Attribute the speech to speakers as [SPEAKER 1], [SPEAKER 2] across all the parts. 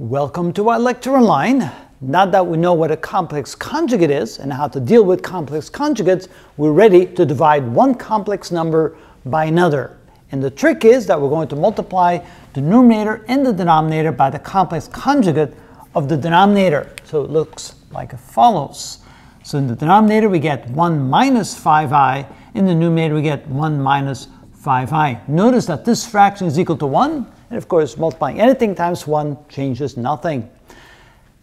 [SPEAKER 1] Welcome to ilectureonline. Now that we know what a complex conjugate is and how to deal with complex conjugates, we're ready to divide one complex number by another. And the trick is that we're going to multiply the numerator and the denominator by the complex conjugate of the denominator. So it looks like it follows. So in the denominator we get 1 minus 5i, in the numerator we get 1 minus 5i. Notice that this fraction is equal to 1, and of course, multiplying anything times 1 changes nothing.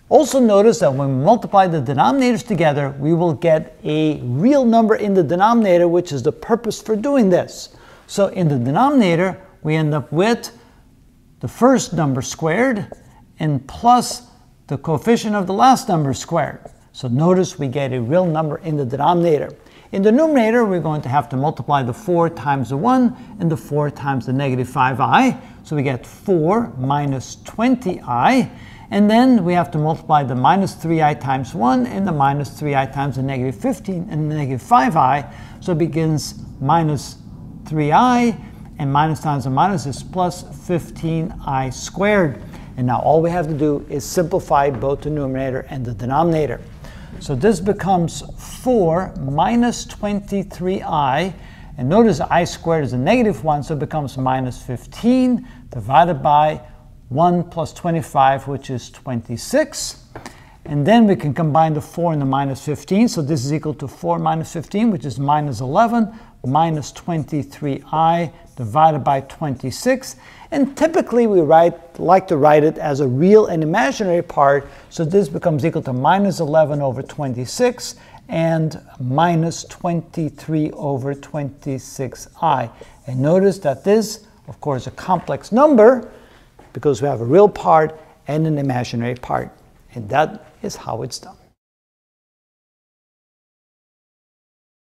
[SPEAKER 1] Also notice that when we multiply the denominators together, we will get a real number in the denominator, which is the purpose for doing this. So in the denominator, we end up with the first number squared and plus the coefficient of the last number squared. So notice we get a real number in the denominator. In the numerator, we're going to have to multiply the 4 times the 1 and the 4 times the negative 5i. So we get 4 minus 20i. And then we have to multiply the minus 3i times 1 and the minus 3i times the negative 15 and the negative 5i. So it begins minus 3i and minus times the minus is plus 15i squared. And now all we have to do is simplify both the numerator and the denominator. So this becomes 4 minus 23i. And notice i squared is a negative 1, so it becomes minus 15 divided by 1 plus 25, which is 26. And then we can combine the 4 and the minus 15. So this is equal to 4 minus 15, which is minus 11, minus 23i divided by 26. And typically we write, like to write it as a real and imaginary part. So this becomes equal to minus 11 over 26 and minus 23 over 26i. And notice that this, of course, is a complex number because we have a real part and an imaginary part. And that is how it's done.